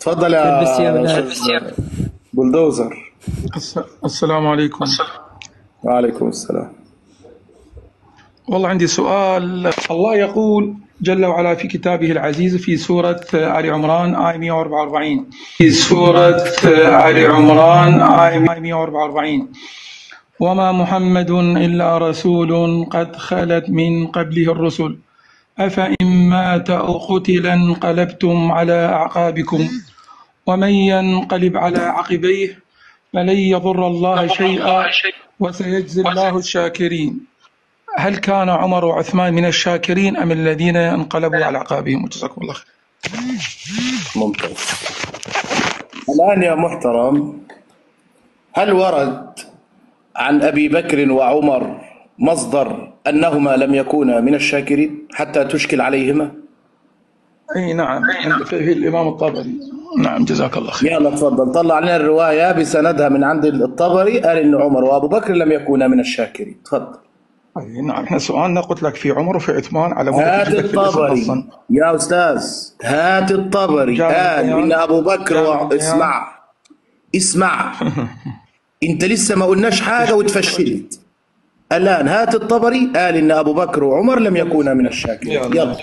تفضل يا بلدوزر الس- السلام عليكم. وعليكم السلام. والله عندي سؤال. الله يقول جل وعلا في كتابه العزيز في سورة آل عمران آية 144 في سورة آل عمران آية 144 وما محمد إلا رسول قد خلت من قبله الرسل. أفإن مات أو قتل انقلبتم على أعقابكم. ومن ينقلب على عقبيه فلن يضر الله شيئا وسيجزي الله الشاكرين. هل كان عمر وعثمان من الشاكرين أم الذين انقلبوا على عقابهم؟ جزاكم الله خير. ممتاز. الآن يا محترم هل ورد عن أبي بكر وعمر مصدر أنهما لم يكونا من الشاكرين حتى تشكل عليهما؟ أي نعم عند في الإمام الطبري. نعم جزاك الله خير. يلا تفضل. طلع لنا الرواية بسندها من عند الطبري قال إن عمر وأبو بكر لم يكونا من الشاكرين. تفضل. أي نعم إحنا سؤالنا قلت لك في عمر وفي عثمان على هات الطبري. يا أستاذ هات الطبري. قال البيان. إن أبو بكر و... اسمع اسمع. أنت لسه ما قلناش حاجة وتفشلت. الآن هات الطبري قال إن أبو بكر وعمر لم يكونا من الشاكرين. يلا. يلا.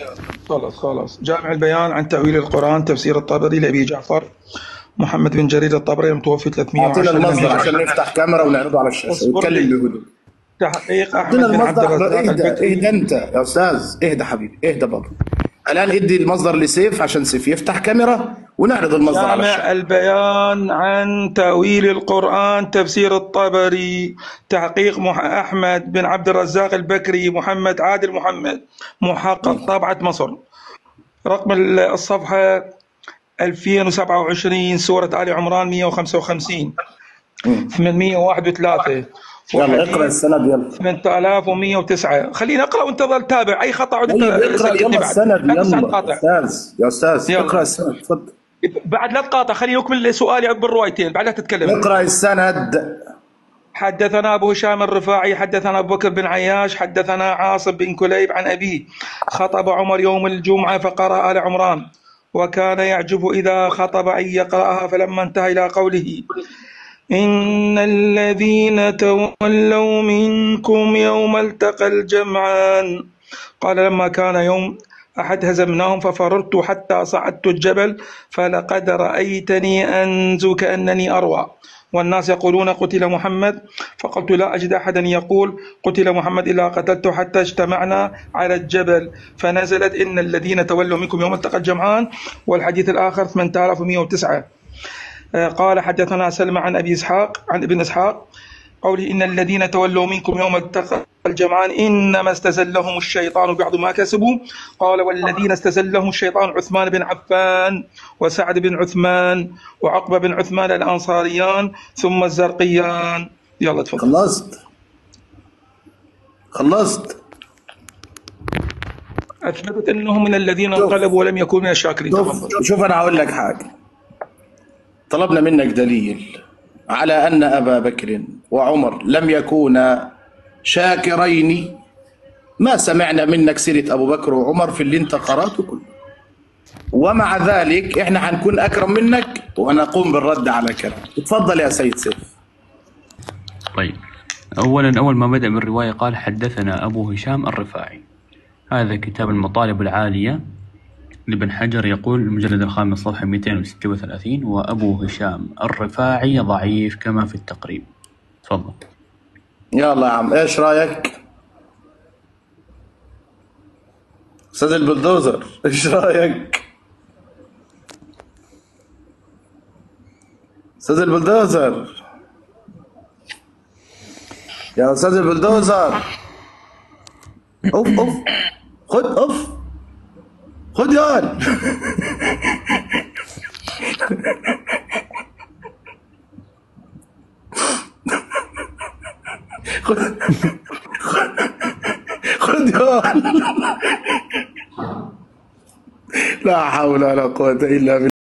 خلاص خلاص. جامع البيان عن تأويل القرآن تفسير الطبري لأبي جعفر محمد بن جرير الطبري المتوفي أعطينا 310 المصدر من عشان نفتح كاميرا ونعرضه على واتكلم لي. بهدوء. تحقيق أعطينا بن عبد المصدر. الرزاق إهدى إهدى أنت يا أستاذ. إهدى حبيبي إهدى بابا الآن إدي المصدر لسيف عشان سيف يفتح كاميرا. ونعرض المصدر على جامع البيان عن تأويل القرآن تفسير الطبري تحقيق مح... أحمد بن عبد الرزاق البكري محمد عادل محمد محقق طبعة مصر. رقم ال- الصفحة 2027 سورة آل عمران 155 801 يلا اقرأ السند يلا. 8109 خليني أقرأ وأنت ظل تابع. أي خطأ عود طيب اسألني يلا. السند يلا. قاطع. يا يلا. اقرأ السند تفضل. بعد لا تقاطع خليني اكمل سؤالي بالروايتين بعدها تتكلم. اقرأ السند. حدثنا أبو هشام الرفاعي حدثنا أبو بكر بن عياش حدثنا عاصم بن كليب عن أبيه خطب عمر يوم الجمعة فقرأ آل عمران وكان يعجب إذا خطب أن يقرأها فلما انتهى إلى قوله إن الذين تولوا منكم يوم التقى الجمعان. قال لما كان يوم أحد هزمناهم ففررت حتى صعدت الجبل فلقد رأيتني أنزو كأنني أروى. والناس يقولون قتل محمد فقلت لا أجد أحدا يقول قتل محمد إلا قتلته حتى اجتمعنا على الجبل. فنزلت إن الذين تولوا منكم يوم التقى الجمعان والحديث الآخر 8109 آه، قال حدثنا سلمى عن أبي إسحاق عن ابن إسحاق قوله إن الذين تولوا منكم يوم التقى الجمعان إنما استزلهم الشيطان ببعض ما كسبوا. قال والذين استزلهم الشيطان عثمان بن عفان وسعد بن عثمان وعقبة بن عثمان الأنصاريان ثم الزرقيان. يلا تفضل. خلصت. خلصت. أثبتت أنهم من الذين انقلبوا ولم يكونوا من الشاكرين. شوف أنا هقول لك حاجة. طلبنا منك دليل على أن أبا بكر وعمر لم يكونا شاكرين. ما سمعنا منك سيرة أبو بكر وعمر في اللي انت قرأته كله. ومع ذلك إحنا هنكون أكرم منك ونقوم بالرد على كلامك. تفضل يا سيد سيف. طيب. أولا أول ما بدأ بالرواية قال حدثنا أبو هشام الرفاعي. هذا كتاب المطالب العالية. لابن حجر يقول المجلد الخامس صفحة 236 وأبو هشام الرفاعي ضعيف كما في التقريب. تفضل. يلا يا عم إيش رأيك؟ أستاذ البلدوزر إيش رأيك؟ أستاذ البلدوزر. يا أستاذ البلدوزر. أوف أوف. خد أوف. خد يال خد يال لا حول ولا قوة إلا بالله